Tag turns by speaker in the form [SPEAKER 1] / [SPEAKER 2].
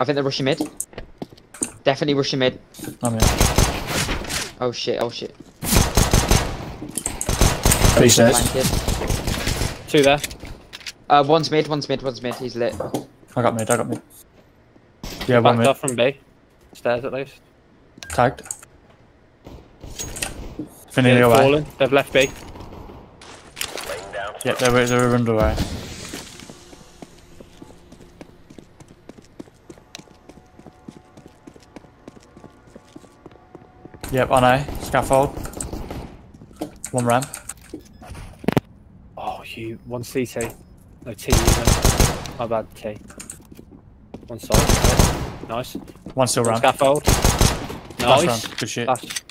[SPEAKER 1] I think they're rushing mid. Definitely rushing mid.
[SPEAKER 2] I'm in.
[SPEAKER 1] Oh shit, oh shit.
[SPEAKER 3] Three stairs.
[SPEAKER 4] Two there.
[SPEAKER 1] Uh, one's mid, one's mid, one's mid. He's lit.
[SPEAKER 2] I got mid, I got mid. Yeah, one
[SPEAKER 4] Backed
[SPEAKER 2] mid.
[SPEAKER 4] off from B. Stairs at least.
[SPEAKER 2] Tagged. Finny
[SPEAKER 4] Yeah,
[SPEAKER 2] away.
[SPEAKER 4] fallen. They've left B.
[SPEAKER 2] Yeah, they're, they were underway. Yep, I know. Scaffold. One ramp.
[SPEAKER 4] Oh, you. One CT. No T. even. My bad, T. One side. Nice.
[SPEAKER 2] One still ramp.
[SPEAKER 4] scaffold. Nice.
[SPEAKER 2] Good shit.
[SPEAKER 4] Last.